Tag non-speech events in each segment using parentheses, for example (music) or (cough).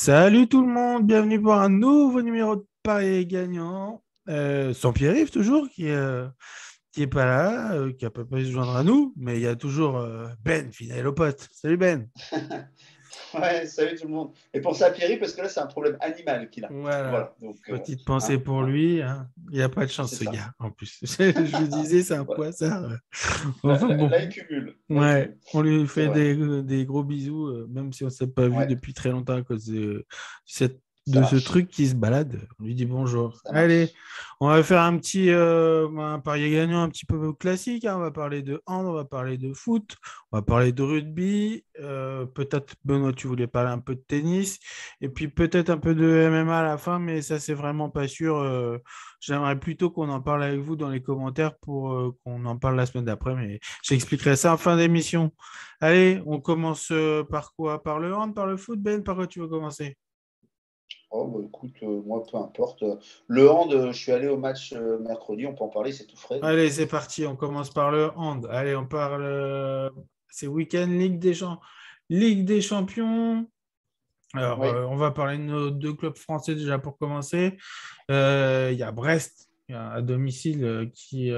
Salut tout le monde, bienvenue pour un nouveau numéro de Paris gagnant. Euh, sans Pierre-Yves toujours, qui, euh, qui est pas là, euh, qui a pas pu se joindre à nous, mais il y a toujours euh, Ben, fidèle au pote. Salut Ben. (laughs) (laughs) Ouais, salut tout le monde. Et pour ça, Pierre, parce que là, c'est un problème animal qu'il a. Voilà. Voilà, donc, euh, Petite pensée hein, pour lui. hein. Il n'y a pas de chance, ce ça. gars, en plus. (laughs) Je vous disais, c'est un Ouais. poissard. (laughs) Là, Enfin, là- bon. là, il cumule. Là, il Ouais, on lui fait vrai. des, des gros bisous, euh, même si on ne s'est pas vu depuis très longtemps à cause de, cette- de ce truc qui se balade. On lui dit bonjour. Allez, on va faire un petit euh, un pari gagnant un petit peu classique. hein. On va parler de hand, on va parler de foot, on va parler de rugby. euh, peut-être, Benoît, tu voulais parler un peu de tennis. Et puis peut-être un peu de MMA à la fin, mais ça, c'est vraiment pas sûr. euh, J'aimerais plutôt qu'on en parle avec vous dans les commentaires pour euh, qu'on en parle la semaine d'après, mais j'expliquerai ça en fin d'émission. Allez, on commence par quoi? Par le hand, par le foot, Ben? Par quoi tu veux commencer? Oh, bah, écoute, euh, moi, peu importe. Le hand, euh, je suis allé au match euh, mercredi, on peut en parler, c'est tout frais. Allez, c'est parti, on commence par le hand. Allez, on parle. C'est week-end Ligue des Champions. Ligue des Champions. Alors, Oui. on va parler de nos deux clubs français déjà pour commencer. Il y a Brest à domicile qui,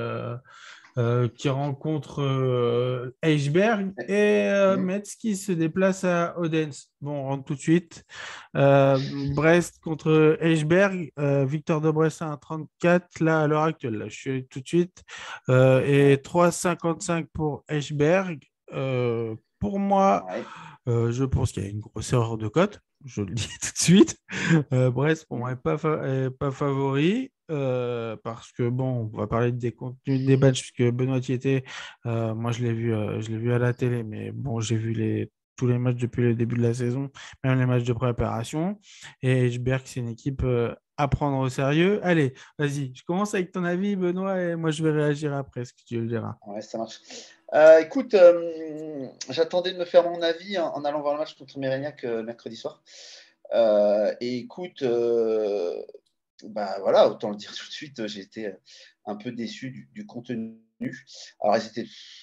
euh, qui rencontre euh, Eichberg et euh, Mhm. Metz qui se déplace à Odense. Bon, on rentre tout de suite. Euh, Brest contre Eichberg, euh, victoire de Brest à 1,34 là à l'heure actuelle. Là, je suis tout de suite. Et 3,55 pour Eichberg. Pour moi, je pense qu'il y a une grosse erreur de cote, je le (laughs) dis tout de suite. Brest, pour moi, n'est pas, fa- pas favori euh, parce que, bon, on va parler des contenus des matchs puisque Benoît y était. Euh, moi, je l'ai vu, euh, je l'ai vu à la télé, mais bon, j'ai vu tous les matchs depuis le début de la saison, même les matchs de préparation. Et Esbjerg, c'est une équipe à prendre au sérieux. Allez, vas-y, je commence avec ton avis, Benoît, et moi, je vais réagir après, ce que tu le diras. Ouais, ça marche. Écoute, j'attendais de me faire mon avis en, allant voir le match contre Mérignac mercredi soir. Écoute, bah voilà, autant le dire (laughs) tout de suite, j'ai été un peu déçu du, contenu. Alors,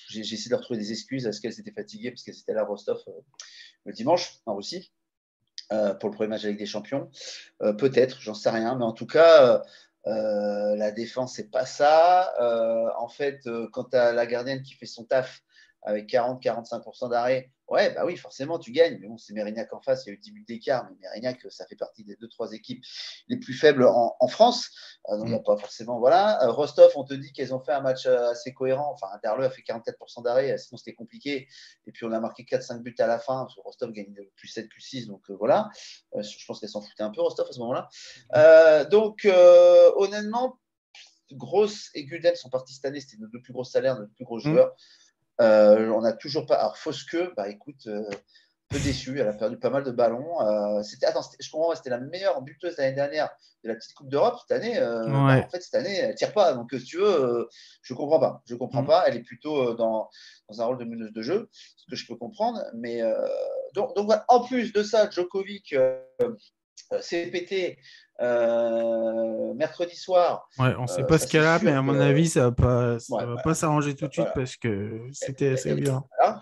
j'ai essayé de leur des excuses. Est-ce qu'elles étaient fatiguées? Parce qu'elles étaient là à Rostov euh, le dimanche en Russie euh, pour le premier match avec des champions Euh, Peut-être, j'en sais rien. Mais en tout cas, euh, euh, la défense, c'est pas ça. Euh, en fait, euh, tu as la gardienne qui fait son taf avec 40-45% d'arrêt, ouais, bah oui, forcément, tu gagnes. Mais bon, c'est Mérignac en face, il y a eu 10 buts d'écart. Mais Mérignac, ça fait partie des deux, trois équipes les plus faibles en, en France. Euh, donc, il n'y a pas forcément. Voilà. Euh, Rostov, on te dit qu'elles ont fait un match euh, assez cohérent. Enfin, Darleux a fait 44% d'arrêt, euh, sinon c'était compliqué. Et puis, on a marqué 4-5 buts à la fin. Parce que Rostov gagne plus 7, plus 6. Donc, euh, voilà. Je pense qu'elles s'en foutaient un peu, Rostov, à ce moment-là. Donc, honnêtement, Grosse et Guden sont partis cette année. C'était nos deux plus gros salaires, nos deux plus gros Mm. joueurs. Euh, on n'a toujours pas. Alors, Fosque, bah écoute, euh, peu déçu. Elle a perdu pas mal de ballons. Euh, c'était, attends, c'était- je comprends, c'était la meilleure buteuse l'année dernière de la petite Coupe d'Europe. Cette année, Ouais. bah, en fait, cette année, elle tire pas. Donc, si tu veux, je comprends pas. Je comprends Mm. pas. Elle est plutôt dans, dans un rôle de meneuse de jeu, ce que je peux comprendre. Mais donc, donc, voilà. en plus de ça, Djokovic. Euh, euh, pété euh, mercredi soir. Ouais, on ne sait Euh, pas ça, ce qu'elle a, mais à mon aassez ça va pas, ça Ouais, va pas s'arranger tout de suite Voilà. parce que c'était assez bien. Voilà.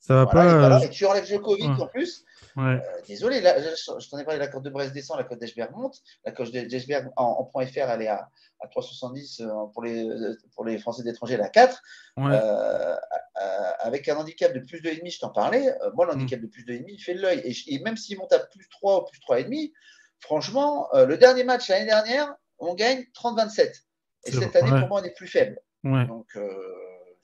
Ça va Voilà, pas. voilà. euh, Et tu enlèves Djokovic ouais. en plus. Ouais. Euh, désolé, là, je, je t'en ai parlé, la cote de Brest descend, la cote d'Eschberg monte. La cote d'Eschberg en, en point FR, elle est à, à 3,70 euh, pour les, pour les Français d'étranger, elle est à 4. Ouais. Euh, euh, avec un handicap de plus de 2,5, je t'en parlais. Euh, moi, l'handicap Mm. de plus de 2,5, il fait de l'œil. Et, même s'il monte à plus 3 ou plus 3,5, franchement, euh, le dernier match l'année dernière, on gagne 30-27. Et cette année, ouais. pour moi, on est plus faible. Donc,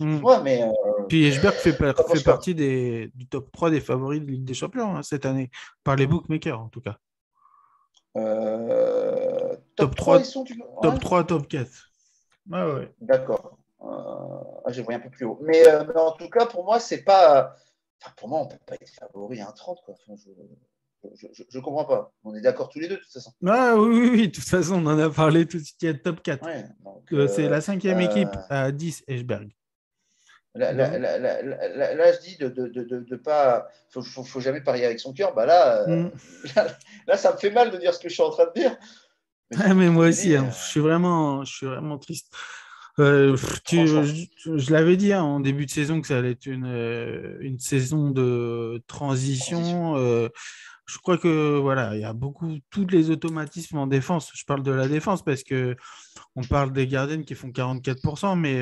Mm. mais euh, Puis Eschberg fait, par- Comment fait je pense partie des, du top 3 des favoris de Ligue des Champions hein, cette année, par les bookmakers en tout cas. euh, Top top 3, 3, ils sont. tu- Top ouais. 3, top 4. Ah ouais. D'accord. Euh, ah, J'ai voyé un peu plus haut. Mais, mais en tout cas, pour moi, c'est pas. enfin, pour moi, on peut pas être favori à un 30. Quoi. Enfin, je, je, je, je comprends pas. On est d'accord tous les deux, de toute façon. Ah oui, oui, oui, de toute façon, on en a parlé tout de suite, il y a top 4. Ouais, donc, Euh, C'est euh, la cinquième euh, équipe à 10, Eschberg. Là, là, je dis de de, de, de, de pas. Faut, faut, faut jamais parier avec son cœur. Bah là, euh, Mm. (laughs) là, là, ça me fait mal de dire ce que je suis en train de dire. Ah, mais moi aussi, hein, euh, je, suis vraiment, je suis vraiment triste. Euh, tu- je je l'avais dit hein, en début de saison que ça allait être une, euh, une saison de transition. Transition. euh, je crois que voilà, il y a beaucoup, tous les automatismes en défense. Je parle de la défense parce que on parle des gardiens qui font 44%, mais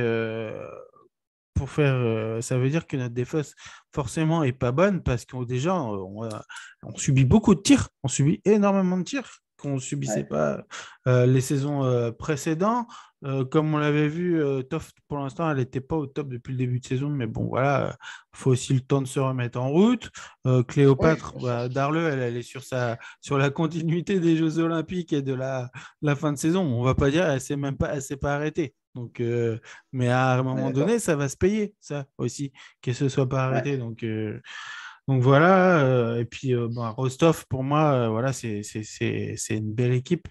pour faire, ça veut dire que notre défense forcément est pas bonne parce qu'on déjà on, on, subit beaucoup de tirs, on subit énormément de tirs qu'on ne subissait pas les saisons précédentes. Comme on l'avait vu, Toft, pour l'instant, elle n'était pas au top depuis le début de saison, mais bon, voilà, il faut aussi le temps de se remettre en route. Cléopâtre, bah, Darle, elle, est sur, sa, sur la continuité des Jeux Olympiques et de la, la fin de saison. On ne va pas dire, elle ne s'est pas, elle s'est pas arrêtée. Donc, mais à un moment donné, ça va se payer, ça aussi, qu'elle ne se soit pas arrêtée. Donc, donc voilà, euh, et puis euh, bah, Rostov, pour moi, euh, voilà, c'est une belle équipe.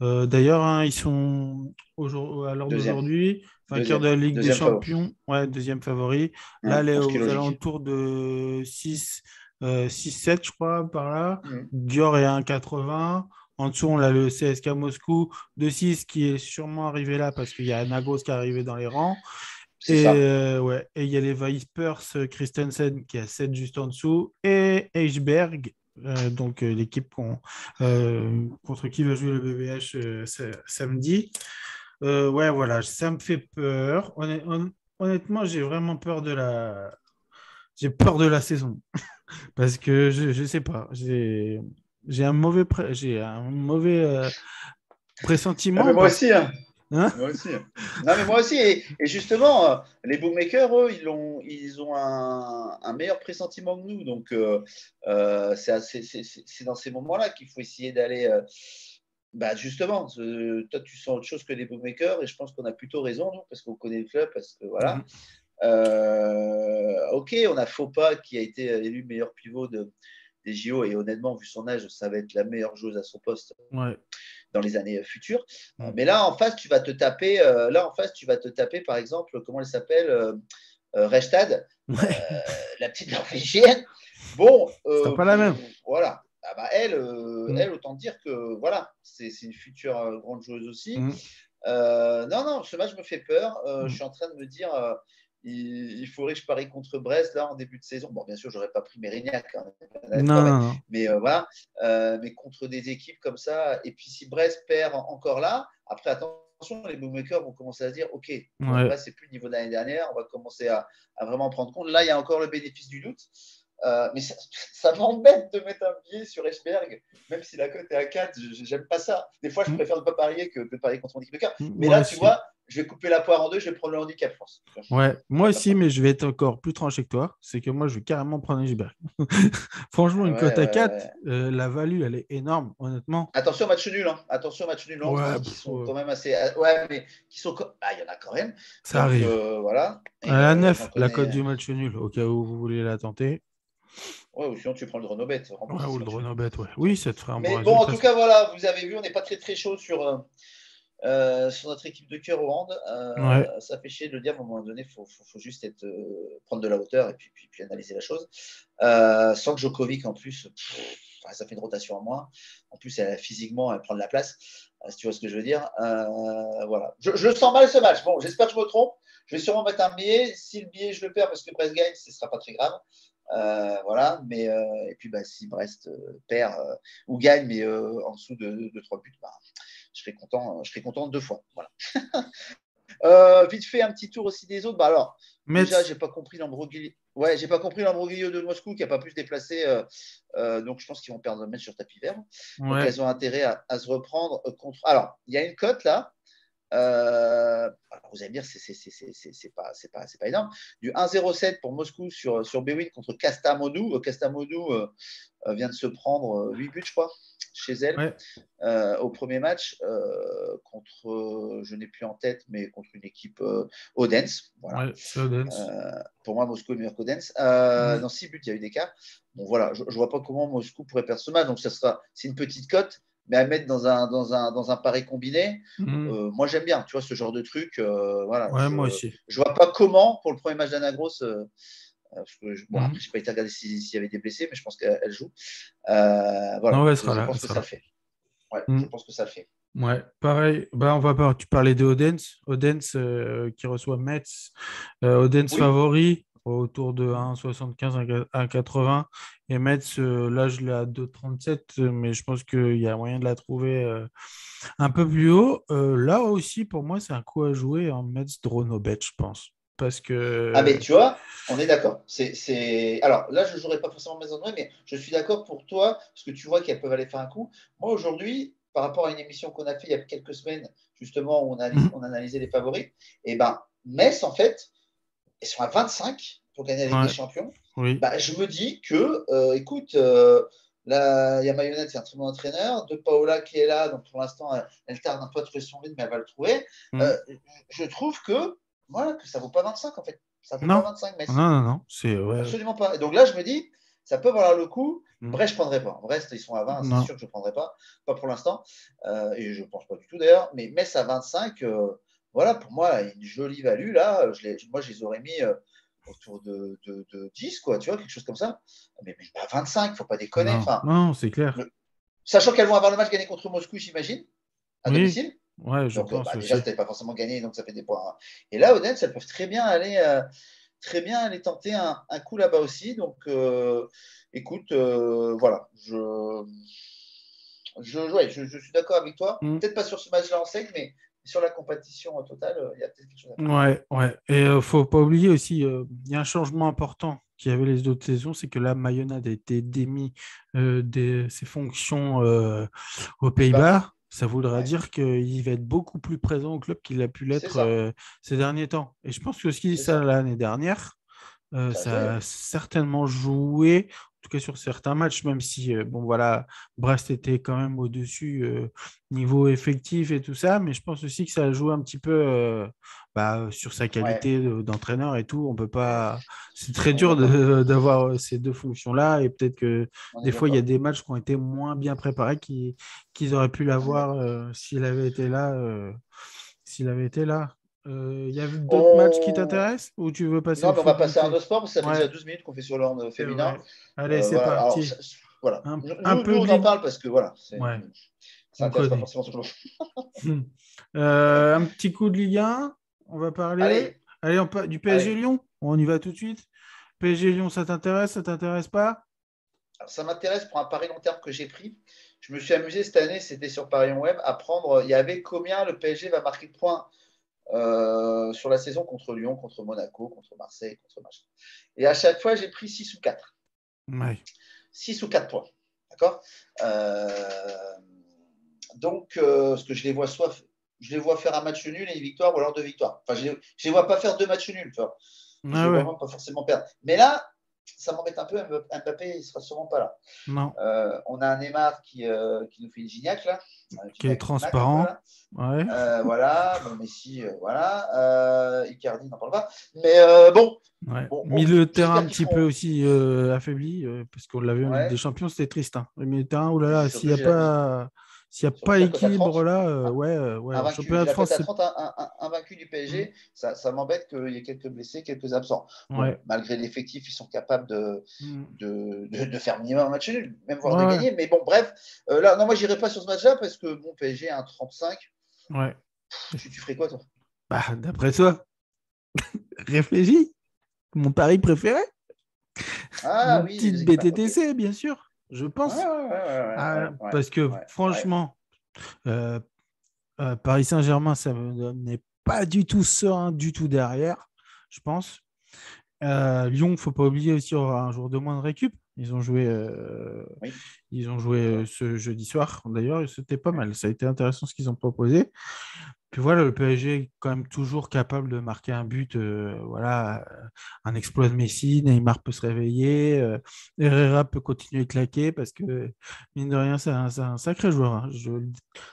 D'ailleurs, hein, ils sont à l'heure d'aujourd'hui, vainqueurs de la Ligue des Champions, ouais, deuxième favori. là, elle est aux alentours de 6, 6-7, je crois, par là. Mm. Dior est à 1,80. En dessous, on a le CSK Moscou de 6 qui est sûrement arrivé là parce qu'il y a Nagos qui est arrivé dans les rangs. Et euh, ouais, et il y a les Vipers euh, Christensen qui a 7 juste en dessous et Eichberg, euh, donc l'équipe contre qui va jouer le BBH samedi. ouais, voilà, ça me fait peur. honnêtement, j'ai vraiment peur de la, j'ai peur de la saison (laughs) parce que je, je sais pas, j'ai, j'ai un mauvais, j'ai un mauvais pressentiment. Ah, moi aussi. Hein. Hein moi aussi. Non, mais moi aussi. Et, justement, euh, les bookmakers, eux, ils ont, ils ont un, meilleur pressentiment que nous. Donc, euh, euh, c'est dans ces moments-là qu'il faut essayer d'aller. bah justement, toi, tu sens autre chose que les bookmakers. Et je pense qu'on a plutôt raison, nous, parce qu'on connaît le club. Parce que voilà. Mhm. ok, on a Faupa qui a été élu meilleur pivot de, des JO. Et honnêtement, vu son âge, ça va être la meilleure joueuse à son poste. Ouais dans les années futures. Mm. Mais là, en face, tu vas te taper, euh, là, en face, tu vas te taper, par exemple, comment elle s'appelle euh, euh Restad, euh, la petite norvégienne. Bon. (laughs) c'est pas la même. Voilà. Ah bah, elle, mm. elle, autant dire que voilà, c'est une future grande joueuse aussi. Mm. non, non, ce match me fait peur. Je suis en train de me dire, il, faudrait que je parie contre Brest là en début de saison. Bon, bien sûr, j'aurais pas pris Mérignac, hein, mais euh, voilà, euh, mais contre des équipes comme ça. Et puis si Brest perd encore là, après attention, les bookmakers vont commencer à se dire, ok, ouais. c'est plus le niveau de l'année dernière, on va commencer à, à, vraiment prendre compte. Là, il y a encore le bénéfice du doute. Euh, mais ça, (laughs) m'embête de mettre un billet sur Esberg, même si la cote est à 4, j'aime pas ça. Des fois, je mm. préfère ne pas parier que de parier contre mon équipe de cœur. Mm, mais là, tu vois, je vais couper la poire en deux, je vais prendre le handicap, je pense. Ouais, moi aussi, mais je vais être encore plus tranché que toi. C'est que moi, je vais carrément prendre Esberg. (laughs) Franchement, une cote à 4, euh, la value, elle est énorme, honnêtement. Attention au match nul, hein. attention au match nul, hein, qui sont quand même assez. Euh, ouais, mais qui sont. Ah, il y en a quand même. Ça arrive. voilà. à la 9, la cote du match nul, au cas où vous voulez la tenter. Ouais, ou sinon tu prends le Dronobet. Ouais, ou le Dronobet, ouais. Oui, ça te ferait un Mais bon, en tout cas, voilà, vous avez vu, on n'est pas très très chaud sur, euh, euh, sur notre équipe de cœur au hand. Euh, ça fait chier de le dire, à un moment donné, il faut, faut, juste être, prendre de la hauteur et puis, puis, puis analyser la chose. sans que Djokovic, en plus, ça fait une rotation en moins. En plus, elle, physiquement, elle prend de la place, si tu vois ce que je veux dire. voilà. Je, je, sens mal ce match. Bon, j'espère que je me trompe. Je vais sûrement mettre un billet. Si le billet, je le perds parce que Brest gagne, ce ne sera pas très grave. Euh, voilà, mais euh, et puis bah, si Brest euh, perd ou gagne, mais en dessous de, de, 3 buts, bah, je serai content, je serai content deux fois. Voilà. (laughs) vite fait un petit tour aussi des autres. Bah alors, déjà, j'ai pas compris l'ambroglio. Ouais, j'ai pas compris l'ambroglio de Moscou qui a pas pu se déplacer. donc, je pense qu'ils vont perdre le match sur tapis vert. Donc, elles ont intérêt à, à, se reprendre contre. Alors, il y a une cote là euh, vous allez me dire, c'est pas, pas, pas énorme. Du 1-0-7 pour Moscou sur, sur B8 contre Castamodou. Euh, Castamodou euh, vient de se prendre 8 buts, je crois, chez elle au premier match contre, je n'ai plus en tête, mais contre une équipe Odense. Voilà. pour moi, Moscou est meilleur qu'Odense. Dans 6 buts, il y a eu des cas. Bon, voilà, je ne vois pas comment Moscou pourrait perdre ce match. Donc, ça sera, c'est une petite cote mais à mettre dans un, dans un, dans un pari combiné, mhm. euh, moi j'aime bien, tu vois, ce genre de truc. Euh, voilà, ouais, je, moi aussi. Je vois pas comment, pour le premier match d'Anagros, euh, parce que je, bon, après, je n'ai pas été regarder s'il y avait des blessés, mais je pense qu'elle joue. voilà, je, pense que ça le fait. Ouais, Je mhm. pense que ça le fait. Ouais, pareil. Bah, on va pas. Tu parlais de Odense, Odense qui reçoit Metz, Odense favori. Autour de 1,75 à 80. Et Metz, là, je l'ai à 2,37, mais je pense qu'il y a moyen de la trouver un peu plus haut. là aussi, pour moi, c'est un coup à jouer en Metz Dronobet, je pense. Parce que... Ah, mais tu vois, on est d'accord. C'est, Alors là, je ne jouerai pas forcément Metz Dronobet, mais je suis d'accord pour toi, parce que tu vois qu'elles peuvent aller faire un coup. Moi, aujourd'hui, par rapport à une émission qu'on a fait il y a quelques semaines, justement, où on, a, mmh. on analysait les favoris, et eh ben Metz, en fait, ils sont à 25 pour gagner la Ligue des Champions. Bah, je me dis que, euh, écoute, euh, là, il y a Mayonnaise, c'est un très bon entraîneur. De Paola qui est là, donc pour l'instant, elle, tarde un peu à trouver son rythme, mais elle va le trouver. Mm. Euh, je trouve que, voilà, que ça ne vaut pas 25 en fait. Ça vaut non. pas 25 mais Non, non, non. C'est, Absolument pas. Et donc là, je me dis, ça peut valoir le coup. Mm. Brest, je ne prendrai pas. Brest, ils sont à 20, c'est sûr que je ne prendrai pas. Pas pour l'instant. et je ne pense pas du tout d'ailleurs. Mais Metz à 25, voilà, pour moi, une jolie value là. Je moi, je les aurais mis autour de, de, 10, quoi, tu vois, quelque chose comme ça. Mais, mais pas 25, faut pas déconner. Non, non c'est clair. Sachant qu'elles vont avoir le match gagné contre Moscou, j'imagine, à domicile. Ouais, je pense. Bah, déjà, c'était pas forcément gagné, donc ça fait des points. Hein. Et là, Odense, elles peuvent très bien aller, euh, très bien aller tenter un, un coup là-bas aussi. Donc, euh, écoute, euh, voilà, je, je, ouais, je, je, suis d'accord avec toi. Mm. Peut-être pas sur ce match-là en sec, mais sur la compétition totale, euh, il y a peut-être quelque chose à faire. Ouais, ouais. Et il euh, ne faut pas oublier aussi, euh, il y a un changement important qu'il y avait les autres saisons, c'est que la Mayonnaise a été démis de ses fonctions aux Pays-Bas. Ça voudra dire qu'il va être beaucoup plus présent au club qu'il a pu l'être ces derniers temps. Et je pense que aussi ça, l'année dernière, ça, a certainement joué en tout cas sur certains matchs, même si euh, bon voilà, Brest était quand même au-dessus euh, niveau effectif et tout ça, mais je pense aussi que ça joue un petit peu euh, bah, sur sa qualité d'entraîneur et tout. On peut pas. C'est très dur d'avoir ces deux fonctions-là, et peut-être que des fois il y a des matchs qui ont été moins bien préparés qu'ils auraient pu l'avoir s'il avait été là. s'il avait été là. Il euh, y a d'autres matchs qui t'intéressent ou tu veux passer Non, mais on va passer à un autre sport parce que ça fait déjà 12 minutes qu'on fait sur l'ordre féminin. Allez, c'est parti. voilà. Un, nous, un peu on en parle parce que voilà. Ouais. Ça intéresse pas forcément monde. (laughs) euh, un petit coup de Ligue 1, on va parler. Allez, Allez on du PSG Lyon. On y va tout de suite. PSG Lyon, ça t'intéresse Ça t'intéresse pas? Ça m'intéresse pour un pari long terme que j'ai pris. Je me suis amusé cette année, c'était sur Paris Web, à prendre. Il y avait combien le PSG va marquer de points? Euh, sur la saison contre Lyon, contre Monaco, contre Marseille, contre machin. Et à chaque fois, j'ai pris 6 ou 4. 6 ou 4 points. D'accord? Euh, Donc, euh, ce que je les vois soit je les vois faire un match nul et une victoire ou alors deux victoires. Enfin, je ne les, vois pas faire deux matchs nuls, tu vois. Je ah ne vois pas forcément perdre. Mais là, ça m'embête un peu. Mbappé, il ne sera sûrement pas là. Non. Euh, on a un Neymar qui, euh, qui nous fait une gignac là. Qui est transparent. Ouais. Euh, voilà. Bon, Messi, voilà. Icardi, n'en parle pas. Mais bon. Ouais. milieu de terrain un petit peu aussi affaibli, parce qu'on l'a vu en des Champions, c'était triste. Hein. Le milieu de terrain, oh là là, s'il n'y a pas. S'il n'y a pas équilibre là, euh, ouais, euh, ouais. Un vaincu, championnat de France, 30, un, un, un, vaincu du PSG, mm. ça, ça m'embête qu'il y ait quelques blessés, quelques absents. Ouais. malgré l'effectif, ils sont capables de, mm. de, de, de, faire minimum un match nul, même voire de gagner. Mais bon, bref, euh, là, non, moi, j'irai pas sur ce match-là parce que bon, PSG a un 35. Ouais. tu, tu ferais quoi, toi? Bah, d'après toi, (laughs) réfléchis. Mon pari préféré. Ah, Mon oui, petite BTTC, bien sûr je pense. parce que franchement, euh, euh, Paris Saint-Germain, ça n'est pas du tout serein du tout derrière, je pense. Euh, Lyon, il ne faut pas oublier aussi, aura un jour de moins de récup. Ils ont joué, ils ont joué ce jeudi soir. D'ailleurs, c'était pas mal. Ça a été intéressant ce qu'ils ont proposé. Puis voilà, le PSG est quand même toujours capable de marquer un but, euh, voilà, un exploit de Messi, Neymar peut se réveiller, euh, Herrera peut continuer de claquer parce que, mine de rien, c'est un, sacré joueur. Hein, je,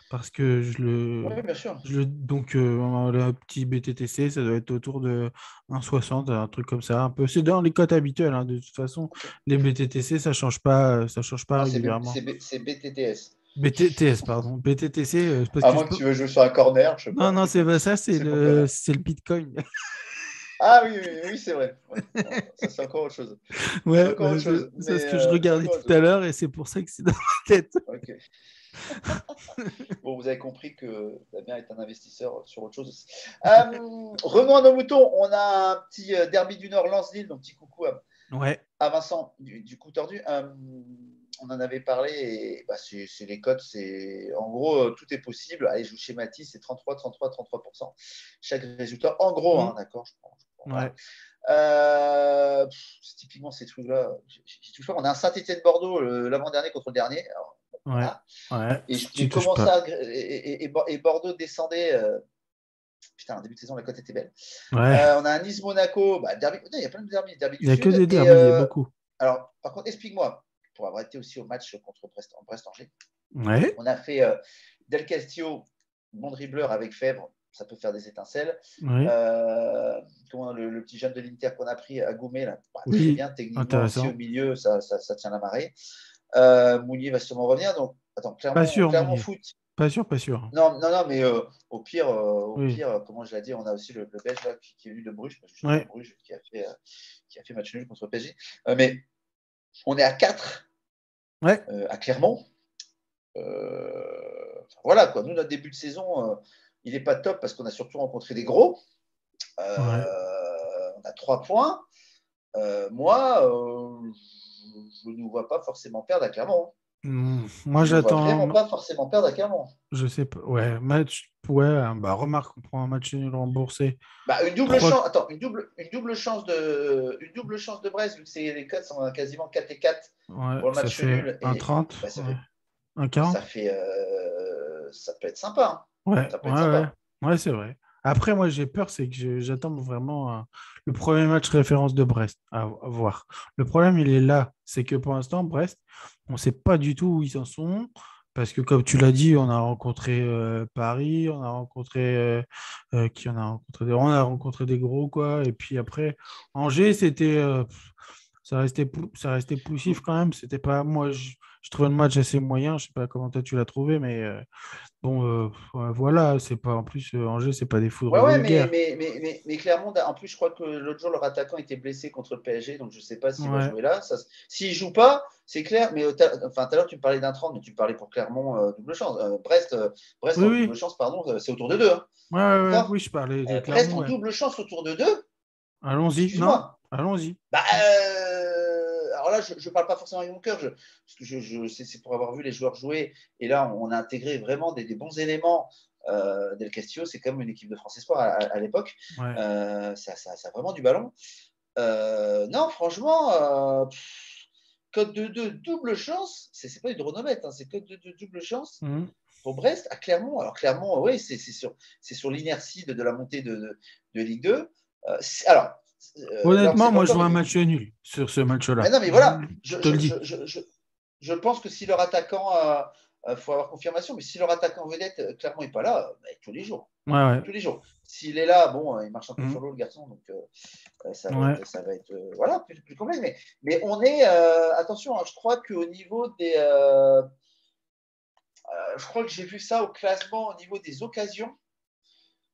parce que je le. bien sûr. Je, donc, euh, le petit BTTC, ça doit être autour de 1,60, un truc comme ça. Un peu. C'est dans les cotes habituelles, hein, de toute façon. Les BTTC, ça ne change pas, ça change pas régulièrement. C'est BTTS. BTTS, pardon. BTTC. Euh, parce à moins que, tu veux jouer sur un corner. Je non, non, c'est pas ça, c'est le, le Bitcoin. Ah oui, oui, oui c'est vrai. ça, c'est encore autre chose. (laughs) Ouais, c'est ce que je euh, regardais tout à l'heure et c'est pour ça que c'est dans ma tête. (laughs) Ok. (laughs) bon, vous avez compris que Damien est un investisseur sur autre chose aussi. Euh, revenons à nos moutons. On a un petit euh, derby du Nord, Lance-Lille, donc petit coucou à, ouais. à Vincent du, coup tordu. Euh, on en avait parlé et bah, c'est les cotes. C'est en gros tout est possible. Allez, je vous schématise, c'est 33, 33, 33% chaque résultat. En gros, hein, mmh. d'accord. Ouais. typiquement ces trucs-là. On a un Saint-Étienne Bordeaux l'avant-dernier contre le dernier. Ouais. Et, j'ai commencé à, et, et, Bordeaux descendait. Euh, putain, en début de saison, la cote était belle. Euh, on a un Nice-Monaco. Bah, il y a plein de derby. il n'y a que des derbys, il y a euh, beaucoup. Alors, par contre, explique-moi, pour avoir été aussi au match contre Brest-Angers. Ouais. On a fait Del Castillo, bon dribbleur avec Fèvre, ça peut faire des étincelles. comment, le, petit jeune de l'Inter qu'on a pris à Goumet, là, bah, très bien, techniquement aussi au milieu, ça, ça, ça, tient la marée. Euh, Mounier va sûrement revenir. Donc, attends, clairement, pas sûr, clairement foot. Pas sûr, pas sûr. Non, non, non, mais euh, au pire, euh, au pire, comment je l'ai dit, on a aussi le, le Belge là, qui, est venu de Bruges, Bruges qui, a fait, qui a fait match nul contre PSG. mais on est à 4 ouais. à Clermont. voilà, quoi. Nous, notre début de saison, il n'est pas top parce qu'on a surtout rencontré des gros. On a 3 points. moi, je ne nous vois pas forcément perdre à Clermont. Mmh, moi, j'attends. Vraiment pas forcément perdre à Clermont. Je sais pas. Ouais, match. Ouais, bah, remarque, on prend un match nul remboursé. Bah, une double chance. Attends, une double, une double chance de, une double chance de Brest vu que les codes sont quasiment 4 et 4 ouais, pour le match ça fait nul. Un 30. Bah, ça fait, un 40. Ça fait, euh, ça peut être sympa. Hein. Ouais, ça peut être ouais, sympa. ouais. ouais c'est vrai. Après, moi, j'ai peur, c'est que j'attends vraiment le premier match référence de Brest à, voir. Le problème, il est là. C'est que pour l'instant, Brest, on ne sait pas du tout où ils en sont. Parce que, comme tu l'as dit, on a rencontré euh, Paris, on a rencontré. Euh, euh, qui on a rencontré? On a rencontré des gros, quoi. Et puis après, Angers, c'était. ça restait, ça restait poussif quand même. C'était pas. Moi, je, je trouvais le match assez moyen. Je sais pas comment toi tu l'as trouvé, mais Bon, euh, voilà, c'est pas en plus euh, Angers, c'est pas des foudres ouais, mais, mais, mais, mais, clairement, en plus, je crois que l'autre jour, leur attaquant était blessé contre le PSG, donc je sais pas s'il va jouer là. S'il joue pas, c'est clair. Mais enfin, tout à l'heure, tu me parlais d'un 30, mais tu parlais pour Clermont euh, double chance. Brest, Brest double chance, pardon, c'est autour de deux. Hein. Ouais, oui, je parlais de Brest en double chance autour de deux. Allons-y. Non, allons-y. Bah, alors là, je ne parle pas forcément avec mon cœur, je, parce que je, c'est pour avoir vu les joueurs jouer. Et là, on a intégré vraiment des, bons éléments. Euh, Del Castillo, c'est comme une équipe de France Espoir à, l'époque. Euh, ça, a vraiment du ballon. Euh, non, franchement, code de 2, double chance. C'est pas une dronomètre, hein, c'est code de 2, double chance. Mhm. Pour Brest, à Clermont. Alors, Clermont, oui, c'est sur, sur l'inertie de, de, la montée de, de Ligue 2. alors, Honnêtement, moi, je vois un match nul sur ce match-là. non, mais voilà, je, te le dis. Je, pense que si leur attaquant, il euh, faut avoir confirmation, mais si leur attaquant vedette, euh, clairement, n'est pas là, bah, tous les jours. Tous les jours. S'il est là, bon, il marche un peu mm. sur l'eau, le garçon, donc ça, va être, ça, va être, voilà, plus, plus complexe. Mais, mais, on est, attention, hein, je crois qu'au niveau des. je crois que j'ai vu ça au classement au niveau des occasions.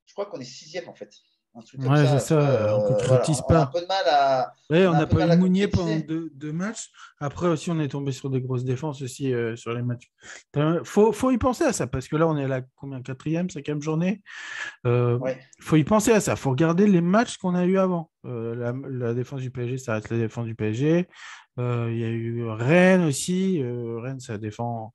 Je crois qu'on est sixième en fait. Ouais, c'est ça, euh, on ne concrétise pas. On a un peu de mal à. Ouais, on n'a pas eu Mounier pendant deux, matchs. Après aussi, on est tombé sur des grosses défenses aussi euh, sur les matchs. Il faut, faut, y penser à ça, parce que là, on est à la combien, quatrième, cinquième journée? Il euh, faut y penser à ça. Il faut regarder les matchs qu'on a eu avant. La, la, défense du PSG, ça reste la défense du PSG. Euh, il y a eu Rennes aussi. Euh, Rennes, ça défend,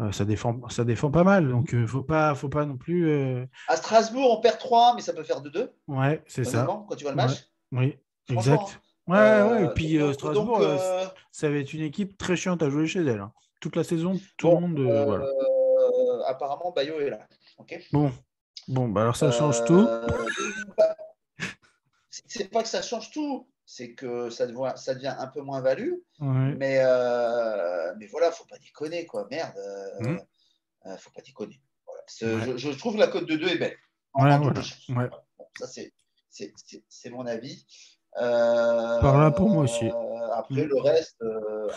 euh, ça défend, ça défend pas mal. Donc, il faut pas, faut pas non plus. À Strasbourg, on perd 3, mais ça peut faire 2-2. Ouais, c'est ça. Quand tu vois le match. Oui, exact. Ouais, ouais, et puis Strasbourg, ça va être une équipe très chiante à jouer chez elle. Hein. Toute la saison, tout le monde. voilà. Apparemment, Bayo est là. bon, bon bah alors ça change tout. C'est pas que ça change tout, c'est que ça devient, ça devient un peu moins value. Mais, euh, mais voilà, faut pas déconner, quoi. Merde. Euh, mmh. euh faut pas déconner. Je, je, trouve que la cote de 2 est belle. ça, c'est mon avis. Euh, Par là pour moi aussi. Après, le reste.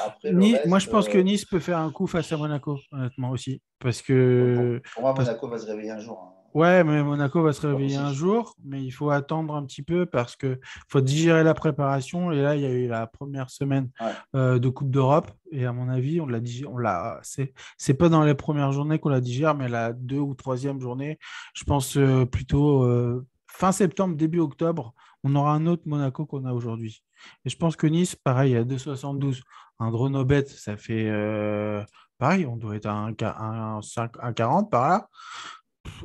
Après, moi, je pense que Nice peut faire un coup face à Monaco, honnêtement aussi. Parce que. Pour, moi, Monaco va se réveiller un jour. Hein. Ouais, mais Monaco va se réveiller un jour, mais il faut attendre un petit peu parce que faut digérer la préparation. Et là, il y a eu la première semaine euh, de Coupe d'Europe. Et à mon avis, on l'a digéré. On l'a. C'est, pas dans les premières journées qu'on la digère, mais la deux ou troisième journée, je pense euh, plutôt euh, fin septembre, début octobre, on aura un autre Monaco qu'on a aujourd'hui. Et je pense que Nice, pareil, à 2,72. Un Dronobet, ça fait pareil, on doit être à un, un 40 par là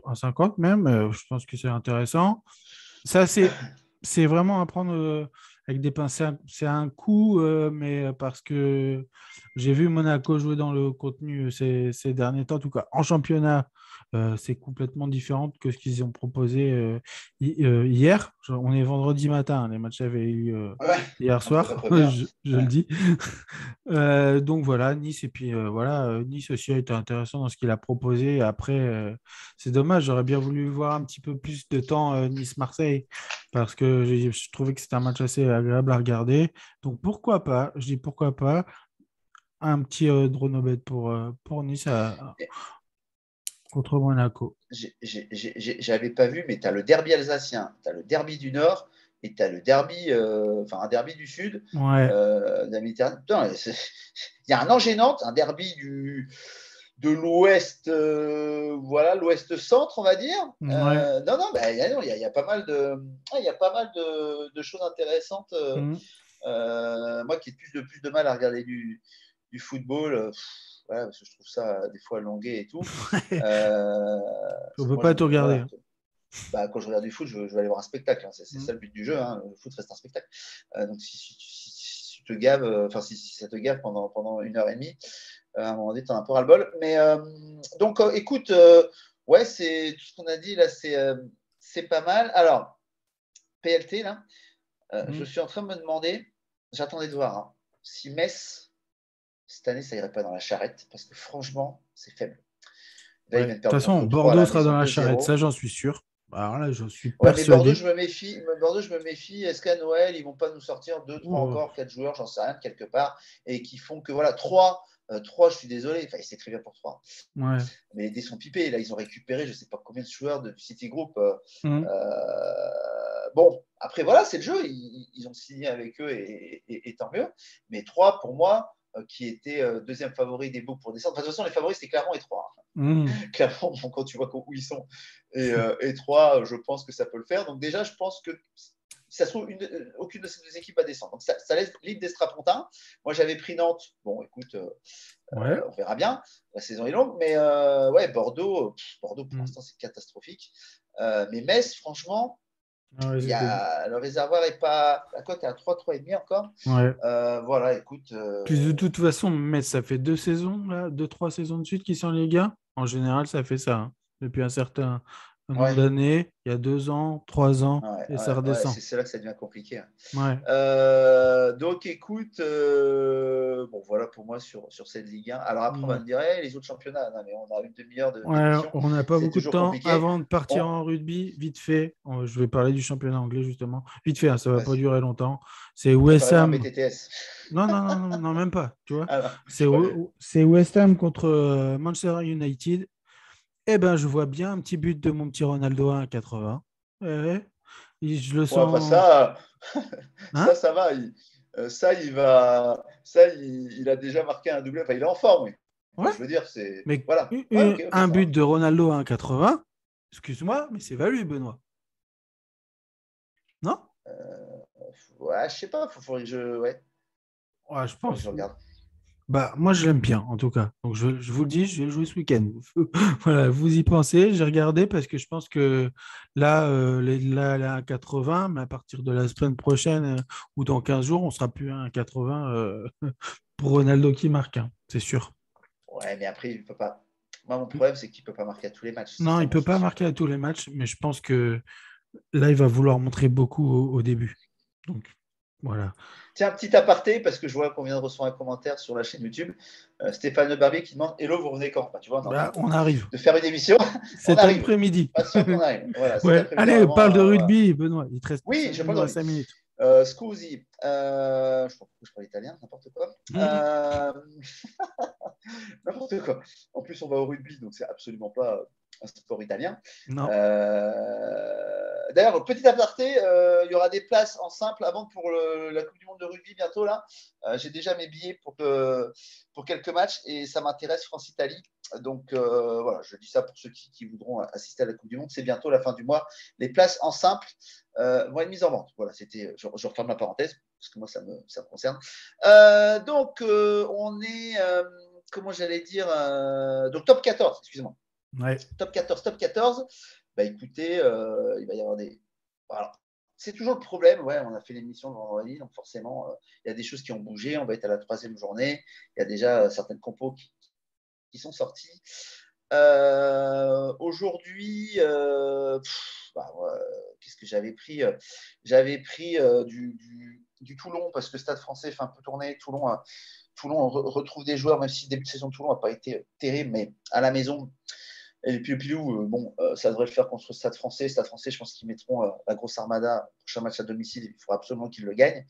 un 50 même, euh, je pense que c'est intéressant. Ça, c'est, c'est vraiment à prendre euh, avec des pincettes. C'est un coup, euh, mais parce que j'ai vu Monaco jouer dans le contenu ces, ces, derniers temps, en tout cas en championnat. Euh, c'est complètement différent que ce qu'ils ont proposé euh, euh, hier. On est vendredi matin, hein, les matchs avaient eu hier (laughs) soir, (laughs) je, le dis. (laughs) donc voilà, Nice, et puis voilà, Nice aussi a été intéressant dans ce qu'il a proposé. Après, c'est dommage, j'aurais bien voulu voir un petit peu plus de temps Nice-Marseille, parce que je trouvais que c'était un match assez agréable à regarder. Donc pourquoi pas, je dis pourquoi pas, un petit euh, dronobet pour, pour Nice contre Monaco. J'avais pas vu, mais tu as le derby alsacien, tu as le derby du Nord et tu as le derby, euh, enfin un derby du Sud ouais. euh, Il y a un an gênant, un derby du, de l'ouest, euh, voilà, l'ouest-centre, on va dire. Euh, non, non, bah, il y, y, a pas mal de, il y a pas mal de, de choses intéressantes. Mm. moi qui ai plus de, plus de mal à regarder du, du football parce que je trouve ça des fois longué et tout. euh, On ne peut pas tout regarder. bah, quand je regarde du foot, je, je vais aller voir un spectacle. Hein. C'est mm. ça le but du jeu. Hein. Le foot reste un spectacle. Euh, donc si, si, te gaves, euh, enfin si, ça te gave pendant, pendant une heure et demie, euh, à un moment donné, tu as un peu ras-le-bol. Mais euh, donc, euh, écoute, ouais, c'est tout ce qu'on a dit là, c'est pas mal. Alors, PLT, là, mm. je suis en train de me demander, j'attendais de voir hein, si Metz cette année, ça irait pas dans la charrette parce que franchement, c'est faible. de toute façon, Bordeaux sera dans la charrette, ça j'en suis sûr. Alors là, j'en suis ouais, mais Bordeaux, je me méfie. Bordeaux, je me méfie. Est-ce qu'à Noël, ils vont pas nous sortir deux, trois oh. encore, quatre joueurs, j'en sais rien, quelque part, et qui font que voilà, trois, euh, trois, je suis désolé. Enfin, c'est très bien pour trois. Ouais. Mais les dés sont pipés. Là, ils ont récupéré, je sais pas combien de joueurs de Citigroup. Euh, mmh. euh, bon, après voilà, c'est le jeu. Ils, ils, ont signé avec eux et, et, et, tant mieux. Mais trois, pour moi, qui était euh, deuxième favori des beaux pour descendre. de toute façon, les favoris, c'est Clermont et Troyes. Mmh. (laughs) Clermont, quand tu vois où ils sont, et, euh, et Troyes, je pense que ça peut le faire. Donc déjà, je pense que ça se trouve, une, aucune de ces deux équipes va descendre. Donc ça, ça laisse libre d'Estrapontin. Moi, j'avais pris Nantes. Bon, écoute, euh, ouais. on verra bien. La saison est longue. Mais euh, ouais, Bordeaux, pff, Bordeaux pour mmh. l'instant, c'est catastrophique. Euh, mais Metz, franchement, ah ouais, a, le réservoir est pas. La cote est à 3, 3,5 encore. Ouais. Euh, voilà, écoute. Euh... Puis de toute façon, mais ça fait deux saisons, là, deux, trois saisons de suite qui sont les gars. En général, ça fait ça. Hein. Depuis un certain, un il y a deux ans, trois ans, ouais, et ça redescend. c'est là que ça devient compliqué. Hein. Euh, donc, écoute, euh, bon, voilà pour moi sur, sur cette Ligue 1. Alors après, on va me dire, hey, les autres championnats, non, mais on a une demi-heure de. on n'a pas beaucoup de temps. Compliqué. Avant de partir on... en rugby, vite fait, je vais parler du championnat anglais justement. Vite fait, hein, ça ne va pas durer longtemps. C'est West Ham. Non, non, non, non, même pas. Tu vois, (laughs) ah, c'est West Ham contre euh, Manchester United eh ben, je vois bien un petit but de mon petit Ronaldo à 1,80. Eh, je le sens. Bon, ça, (laughs) hein ça, ça va. Il, euh, ça, il va. Ça, il, il, a déjà marqué un doublé. Enfin, il est en forme. Oui. Ouais. Je veux dire, c'est. Mais voilà. Une, ouais, okay, un but de Ronaldo à 1,80. Excuse-moi, mais c'est valu, Benoît. Non? Euh, Ouais, je sais pas. Faut, faut que je. Ouais. Ouais, je pense. Je regarde. Bah, moi, je l'aime bien, en tout cas. Donc, je, je, vous le dis, je vais le jouer ce week-end. (laughs) voilà, vous y pensez. J'ai regardé parce que je pense que là, euh, là, là, à 80, mais à partir de la semaine prochaine euh, ou dans 15 jours, on sera plus à 80 euh, (laughs) pour Ronaldo qui marque, hein, c'est sûr. Ouais, mais après, il peut pas. Moi, mon problème, c'est qu'il ne peut pas marquer à tous les matchs. Non, il ne peut pas marquer à tous les matchs, mais je pense que là, il va vouloir montrer beaucoup au, au début. Donc, voilà. Tiens, petit aparté, parce que je vois qu'on vient de recevoir un commentaire sur la chaîne YouTube. Euh, Stéphane Barbier qui demande Hello, vous revenez quand? Bah, tu vois, on, bah, on, arrive. De faire une émission. (laughs) Cet après-midi. Voilà, ouais. Allez, on parle de rugby, Benoît. Il te reste oui, je parle de 5 minutes. Euh, scusi, euh, je je parle italien, n'importe quoi. Mmh. Euh... (laughs) n'importe quoi. En plus, on va au rugby, donc c'est absolument pas un sport italien. D'ailleurs, petit aparté, il y aura des places en simple avant pour la Coupe du Monde de rugby bientôt. là. J'ai déjà mes billets pour, pour quelques matchs et ça m'intéresse France-Italie. Donc voilà, je dis ça pour ceux qui, voudront assister à la Coupe du Monde. C'est bientôt la fin du mois. Les places en simple vont être mises en vente. Voilà, c'était. Je, je referme la parenthèse parce que moi, ça me, ça concerne. Euh, donc, euh, on est, euh, comment j'allais dire, donc top 14, Top 14, top 14. Bah écoutez, il va y avoir des. Voilà. C'est toujours le problème. Ouais, on a fait l'émission le vendredi, donc forcément, il y a des choses qui ont bougé. On va être à la troisième journée. Il y a déjà certaines compos qui, qui sont sorties. Aujourd'hui, bah, qu'est-ce que j'avais pris J'avais pris du, du Toulon, parce que Stade français fait un peu tourner. Toulon, euh, Toulon retrouve des joueurs, même si le début de saison de Toulon n'a pas été terrible, mais à la maison. Et puis Pilou, euh, bon, euh, ça devrait le faire contre Stade français. Stade français, je pense qu'ils mettront la grosse armada. Prochain match à domicile, il faudra absolument qu'ils le gagnent.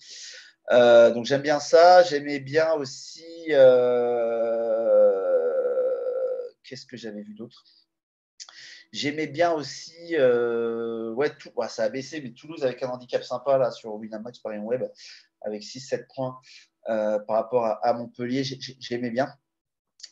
donc j'aime bien ça. J'aimais bien aussi. Qu'est-ce que j'avais vu d'autre? J'aimais bien aussi, euh, ouais, tout, ça a baissé, mais Toulouse avec un handicap sympa là sur Winamax Paris Web avec 6-7 points euh, par rapport à, Montpellier, j'aimais bien.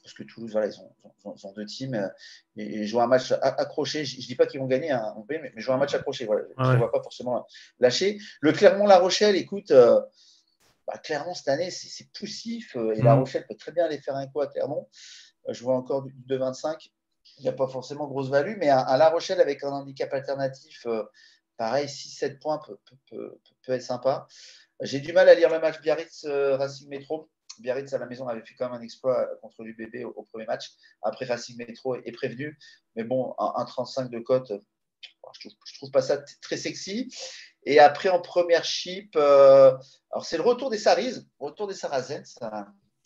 Parce que Toulouse, voilà, ils ont, deux teams euh, et, jouent un match accroché. Je ne dis pas qu'ils vont gagner hein, Montpellier, mais, jouent un match accroché. Voilà, Je ne vois pas forcément lâcher. Le Clermont-La Rochelle, écoute, bah, Clermont cette année, c'est poussif et La mm. Rochelle peut très bien aller faire un coup à Clermont. je vois encore du 2-25 il n'y a pas forcément grosse value, mais à, La Rochelle avec un handicap alternatif, euh, pareil, 6-7 points peut, être sympa. J'ai du mal à lire le match Biarritz-Racing euh, Métro. Biarritz à la maison avait fait quand même un exploit contre l'UBB au, premier match. Après, Racing Métro est, prévenu. Mais bon, un, 35 de cote, je trouve, trouve pas ça très sexy. Et après, en première chip, euh, alors c'est le retour des Saris, retour des Saracens,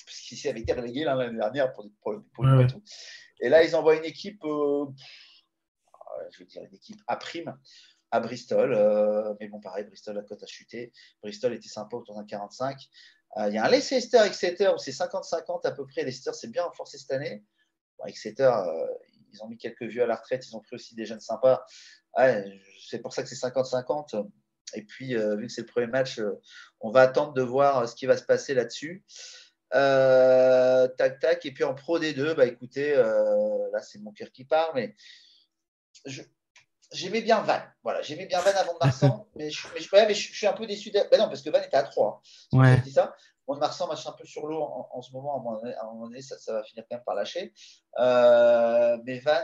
puisqu'ils avaient été relégués l'année dernière pour, pour, pour, tout. Et là, ils envoient une équipe, euh, je veux dire une équipe à prime à Bristol. Euh, mais bon, pareil, Bristol, la cote a chuté. Bristol était sympa autour d'un 45. Euh, il y a un Leicester Exeter où c'est 50-50 à peu près. Leicester s'est bien renforcé cette année. Exeter, ils ont mis quelques vieux à la retraite. Ils ont pris aussi des jeunes sympas. c'est pour ça que c'est 50-50. Et puis, vu que c'est le premier match, on va attendre de voir ce qui va se passer là-dessus. Euh, tac, tac. Et puis en Pro D2, bah écoutez, euh, là c'est mon cœur qui parle, mais j'aimais bien Van. Voilà, j'aimais bien Van avant de Marsan, (laughs) mais, je, mais, je, suis un peu déçu. De... Ben non, parce que Van était à 3. Hein. Ouais. Dit ça. Bon, Marsan marche un peu sur l'eau en, ce moment. À un moment donné, ça, ça, va finir quand même par lâcher. Euh, mais Van,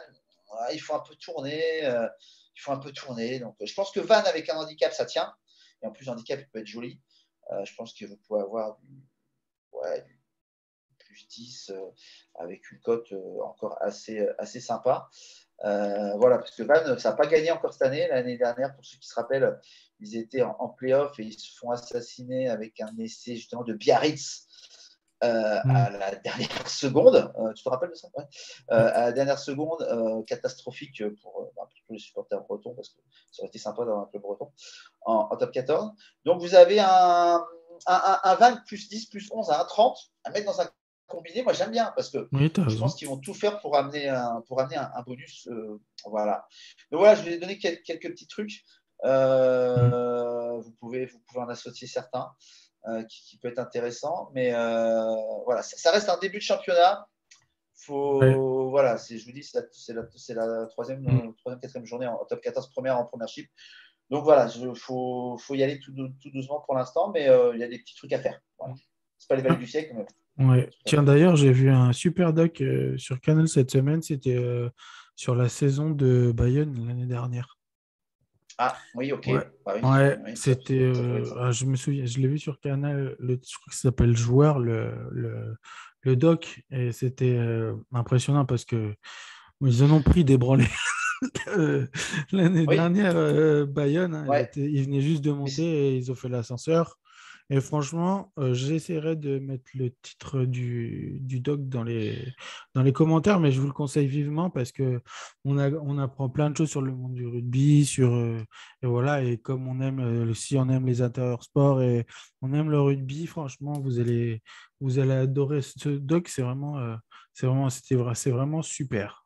il faut un peu tourner. il faut un peu tourner. Donc, je pense que Van avec un handicap, ça tient. Et en plus, handicap, il peut être joli. je pense que vous pouvez avoir du, ouais, plus 10 euh, avec une cote euh, encore assez, assez sympa. Euh, voilà, parce que Van, ça n'a pas gagné encore cette année. L'année dernière, pour ceux qui se rappellent, ils étaient en, en playoff et ils se font assassiner avec un essai justement de Biarritz mm. à la (laughs) dernière seconde. tu te rappelles de ça? À la dernière seconde, catastrophique pour, bah, pour, les supporters bretons, parce que ça aurait été sympa d'avoir un club breton en, en top 14. Donc vous avez un, un, 20 plus 10 plus 11 à un 30 à mettre dans un combiné, moi j'aime bien parce que je pense qu'ils vont tout faire pour amener un, pour amener un, bonus. Euh, voilà. Donc voilà, je vais donner quelques, quelques petits trucs. Euh, vous, pouvez, vous pouvez en associer certains euh, qui, peut être intéressant. Mais voilà, ça, reste un début de championnat. Faut, voilà, je vous dis, c'est la, la, la, troisième, mm. troisième, quatrième journée en top 14, première en première chip. Donc voilà, il faut, y aller tout, doucement pour l'instant, mais il y a des petits trucs à faire. Voilà. C'est pas les valeurs du siècle. Ouais. Tiens, d'ailleurs, j'ai vu un super doc euh, sur Canal cette semaine. C'était euh, sur la saison de Bayonne l'année dernière. Ah, oui, ok. Ouais, bah c'était. Ah, je me souviens, je l'ai vu sur Canal. Le, je crois que ça s'appelle Joueur, le, le, doc. Et c'était impressionnant parce que ils en ont pris des branlés. (laughs) Euh, l'année dernière, euh, Bayonne, hein, ils venaient juste de monter et ils ont fait l'ascenseur. Et franchement, euh, j'essaierai de mettre le titre du, doc dans les, dans les commentaires, mais je vous le conseille vivement parce que on, apprend plein de choses sur le monde du rugby, sur et voilà. Et comme on aime, si on aime les intérieurs sports et on aime le rugby, franchement, vous allez, vous allez adorer ce doc. C'est vraiment, vraiment, c'est vraiment super.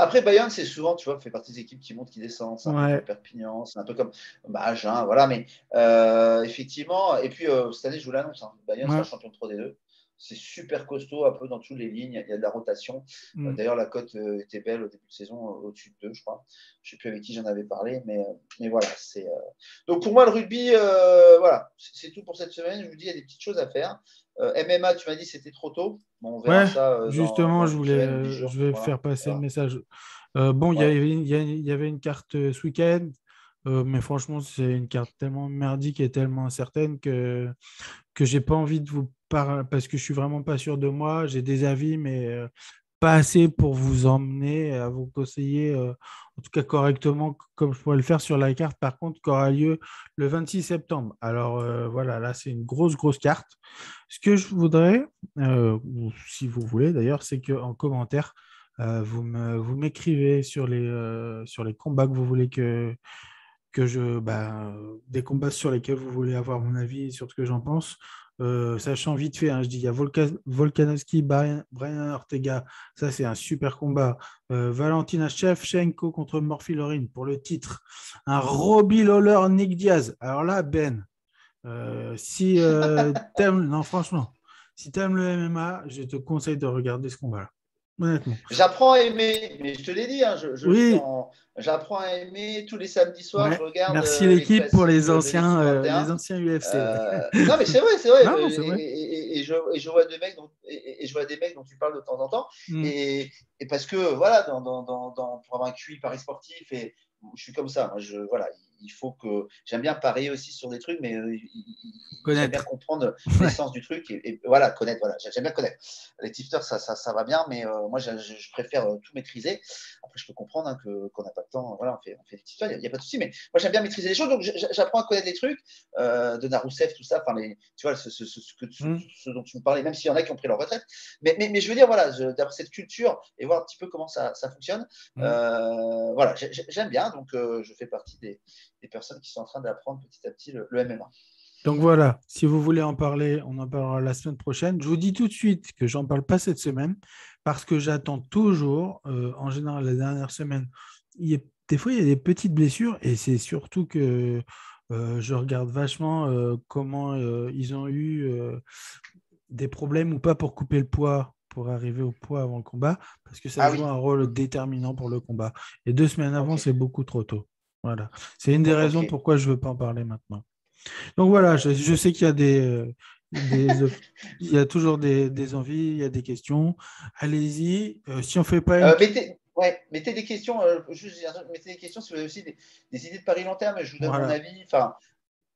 Après, Bayonne, c'est souvent, tu vois, fait partie des équipes qui montent, qui descendent. C'est un peu comme Perpignan, c'est un peu comme bah, Agen, voilà. Mais euh, effectivement, et puis euh, cette année, je vous l'annonce, hein, Bayonne sera champion de 3D2. C'est super costaud, un peu dans toutes les lignes. Il y a de la rotation. Mm. D'ailleurs, la cote était belle au début de saison, au-dessus de 2, je crois. Je ne sais plus avec qui j'en avais parlé, mais, mais voilà. c'est Donc pour moi, le rugby, voilà, c'est tout pour cette semaine. Je vous dis, il y a des petites choses à faire. MMA, tu m'as dit c'était trop tôt. on verra ça. justement, je voulais, je vais faire passer le message. bon, il y, y, avait une carte ce week-end. mais franchement, c'est une carte tellement merdique et tellement incertaine que, que j'ai pas envie de vous parler parce que je suis vraiment pas sûr de moi. J'ai des avis, mais pas assez pour vous emmener, à vous conseiller, en tout cas correctement, comme je pourrais le faire sur la carte, par contre, qui aura lieu le 26 septembre. Alors voilà, là, c'est une grosse, grosse carte. Ce que je voudrais, ou si vous voulez d'ailleurs, c'est qu'en commentaire, vous m'écrivez sur, les, sur les combats que vous voulez que, je. Bah, des combats sur lesquels vous voulez avoir mon avis sur ce que j'en pense. Euh, sachant vite fait, hein, je dis, il y a Volkanovski, Brian, Ortega, ça c'est un super combat. Euh, Valentina Shevchenko contre Morphy pour le titre. Un Robbie Lawler, Nick Diaz. Alors là, Ben, euh, si (laughs) t'aimes, non franchement, si t'aimes le MMA, je te conseille de regarder ce combat-là. J'apprends à aimer, mais je te l'ai dit, hein, je, j'apprends à aimer tous les samedis soirs. Je regarde Merci euh, l'équipe pour les anciens, euh, les anciens UFC. Euh, non, mais c'est vrai, c'est vrai. et, je, vois des mecs dont, et, je vois des mecs dont tu parles de temps en temps. Mm. Et, parce que, voilà, dans, dans, dans, pour avoir un QI Paris sportif, et je suis comme ça. Moi, je, voilà, il faut que j'aime bien parier aussi sur des trucs, mais euh, j'aime bien comprendre (laughs) l'essence du truc et, voilà connaître. Voilà, j'aime bien connaître. Les tifters, ça, ça, ça, va bien, mais euh, moi, je, préfère euh, tout maîtriser. Après, je peux comprendre hein, que qu'on n'a pas le temps. Voilà, on fait, on fait des tifters, il n'y a, pas de souci. Mais moi, j'aime bien maîtriser les choses, donc j'apprends à connaître les trucs de Narousseff, tout ça. Enfin, les, tu vois, ce, ce, ce, mm. ce, dont tu me parlais, même s'il y en a qui ont pris leur retraite. Mais, mais, mais je veux dire, voilà, d'avoir cette culture et voir un petit peu comment ça, ça fonctionne. Mm. voilà, j'aime bien, donc je fais partie des des personnes qui sont en train d'apprendre petit à petit le, MMA. Donc voilà, si vous voulez en parler, on en parlera la semaine prochaine. Je vous dis tout de suite que j'en parle pas cette semaine parce que j'attends toujours, euh, en général la dernière semaine, il y a, des fois il y a des petites blessures et c'est surtout que euh, je regarde vachement euh, comment ils ont eu des problèmes ou pas pour couper le poids pour arriver au poids avant le combat, parce que ça ah joue un rôle déterminant pour le combat. Et deux semaines avant, c'est beaucoup trop tôt. Voilà. C'est une des raisons pourquoi je ne veux pas en parler maintenant. Donc voilà, je, sais qu'il y a des, euh, (laughs) il y a toujours des, envies, il y a des questions. Allez-y. Euh, si on fait pas. Euh, mettez, ouais, mettez des questions. juste, mettez des questions si vous avez aussi des, idées de paris long terme. Je vous donne mon avis. Enfin,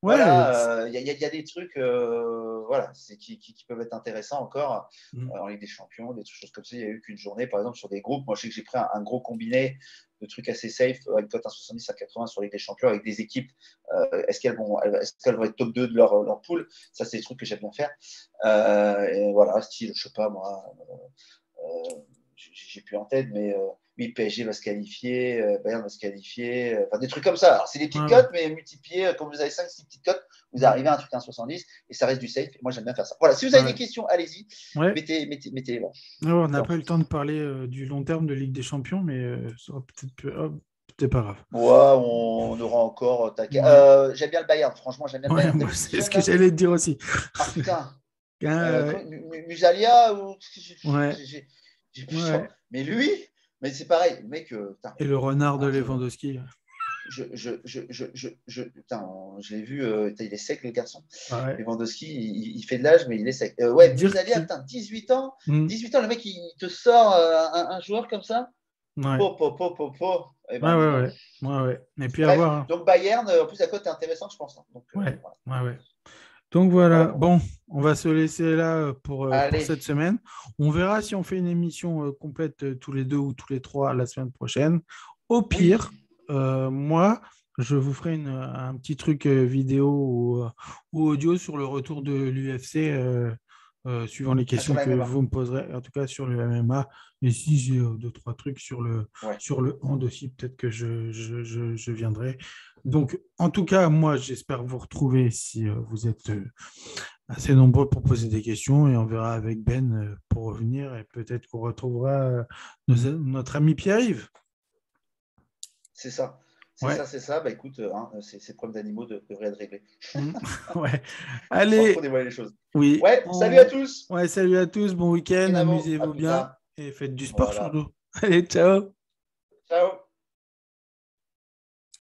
voilà, il y, y, a des trucs voilà, qui, qui, peuvent être intéressants encore mmh. en Ligue des Champions, des choses comme ça. Il n'y a eu qu'une journée, par exemple, sur des groupes. Moi, je sais que j'ai pris un, gros combiné de trucs assez safe, avec cote 1,70 à 80 sur Ligue des Champions, avec des équipes. Euh, est-ce qu'elles vont, est qu'elles vont être top 2 de leur, leur pool Ça, c'est des trucs que j'aime bien faire. Euh, et voilà, style, je sais pas moi, euh, j'ai plus en tête, mais oui, PSG va se qualifier, Bayern va se qualifier, enfin des trucs comme ça. Alors, c'est des petites cotes, mais multipliées, quand vous avez 5-6 petites cotes, vous arrivez à un truc à 1,70 et ça reste du safe. moi, j'aime bien faire ça. Voilà, si vous avez des questions, allez-y. Mettez, mettez, mettez bon. on n'a pas eu le temps de parler euh, du long terme de Ligue des Champions, mais euh, ça peut-être oh, peut pas grave. Ouais, on, aura encore. Euh, j'aime bien le Bayern, franchement, j'aime bien le Bayern. C'est ce que j'allais te dire aussi. Ah putain. (laughs) Musalia ou. Ouais. Mais lui, mais c'est pareil, mec. Et le renard de Lewandowski je, je, je, je, je, putain, je l'ai vu, euh, il est sec, le garçon. Ouais. Lewandowski, il, fait de l'âge, mais il est sec. Euh, ouais, putain, 18 ans, 18 hmm. ans, le mec, il te sort euh, un, joueur comme ça. Ouais. Po, po, po, po, po. Et ben, ouais, ouais. Et puis avoir. Hein. Donc Bayern, en plus, la cote est intéressante, je pense. Hein. Donc, ouais. ouais, ouais. Donc voilà, bon, on va se laisser là pour, pour, cette semaine. On verra si on fait une émission complète tous les deux ou tous les trois la semaine prochaine. Au pire, euh, moi, je vous ferai un petit truc euh, vidéo ou, audio sur le retour de l'UFC, euh, suivant les questions que vous me poserez, en tout cas sur le MMA. Et si j'ai deux, trois trucs sur le, sur le hand aussi, peut-être que je, je, viendrai. Donc, en tout cas, moi, j'espère vous retrouver si vous êtes assez nombreux pour poser des questions et on verra avec Ben euh, pour revenir et peut-être qu'on retrouvera notre ami Pierre-Yves. C'est ça. C'est ça, c'est ça. Bah écoute, hein, ces, problèmes d'animaux devraient être réglés. (laughs) Mmh. (laughs) ouais. Allez. dévoiler les choses. Oui. Ouais, salut à tous. Ouais, salut à tous. Bon week-end. Amusez-vous bien et faites du sport surtout. (laughs) Allez, ciao. Ciao.